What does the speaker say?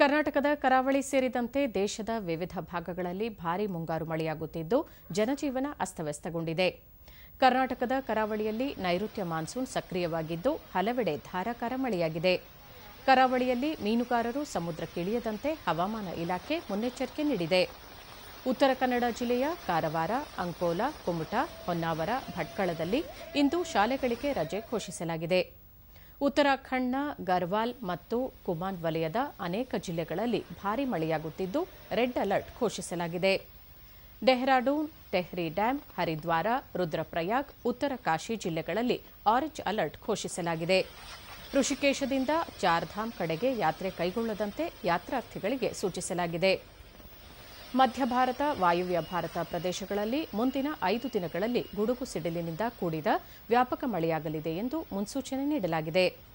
ಕರ್ನಾಟಕದ ಕರಾವಳಿ ಸೇರಿದಂತೆ ದೇಶದ ವಿವಿಧ ಭಾಗಗಳಲ್ಲಿ ಭಾರೀ ಮುಂಗಾರು ಮಳೆಯಾಗುತ್ತಿದ್ದು, ಜನಜೀವನ ಅಸ್ತವ್ಯಸ್ತಗೊಂಡಿದೆ. ಕರ್ನಾಟಕದ ಕರಾವಳಿಯಲ್ಲಿ ನೈಋತ್ಯ ಮಾನ್ಸೂನ್ ಸಕ್ರಿಯವಾಗಿದ್ದು, ಹಲವೆಡೆ ಧಾರಾಕಾರ ಮಳೆಯಾಗಿದೆ. ಕರಾವಳಿಯಲ್ಲಿ ಮೀನುಗಾರರು ಸಮುದ್ರಕ್ಕಿಳಿಯದಂತೆ ಹವಾಮಾನ ಇಲಾಖೆ ಮುನ್ನೆಚ್ಚರಿಕೆ ನೀಡಿದೆ. ಉತ್ತರ ಕನ್ನಡ ಜಿಲ್ಲೆಯ ಕಾರವಾರ, ಅಂಕೋಲಾ, ಕುಮಟಾ, ಹೊನ್ನಾವರ, ಭಟ್ಕಳದಲ್ಲಿ ಇಂದು ಶಾಲೆಗಳಿಗೆ ರಜೆ ಘೋಷಿಸಲಾಗಿದೆ. ಉತ್ತರಾಖಂಡ್ನ ಗರ್ವಾಲ್ ಮತ್ತು ಕುಮಾನ್ ವಲಯದ ಅನೇಕ ಜಿಲ್ಲೆಗಳಲ್ಲಿ ಭಾರೀ ಮಳೆಯಾಗುತ್ತಿದ್ದು, ರೆಡ್ ಅಲರ್ಟ್ ಘೋಷಿಸಲಾಗಿದೆ. ಡೆಹ್ರಾಡೂನ್ ಟೆಹ್ರಿ ಡ್ಯಾಂ, ಹರಿದ್ವಾರ, ರುದ್ರಪ್ರಯಾಗ್, ಉತ್ತರ ಕಾಶಿ ಜಿಲ್ಲೆಗಳಲ್ಲಿ ಆರೆಂಜ್ ಅಲರ್ಟ್ ಘೋಷಿಸಲಾಗಿದೆ. ಋಷಿಕೇಶದಿಂದ ಚಾರ್ಧಾಮ್ ಕಡೆಗೆ ಯಾತ್ರೆ ಕೈಗೊಳ್ಳದಂತೆ ಯಾತ್ರಾರ್ಥಿಗಳಿಗೆ ಸೂಚಿಸಲಾಗಿದೆ. ಮಧ್ಯ ಭಾರತ, ವಾಯುವ್ಯ ಭಾರತ ಪ್ರದೇಶಗಳಲ್ಲಿ ಮುಂದಿನ ಐದು ದಿನಗಳಲ್ಲಿ ಗುಡುಗು ಸಿಡಿಲಿನಿಂದ ಕೂಡಿದ ವ್ಯಾಪಕ ಮಳೆಯಾಗಲಿದೆ ಎಂದು ಮುನ್ಸೂಚನೆ ನೀಡಲಾಗಿದೆ.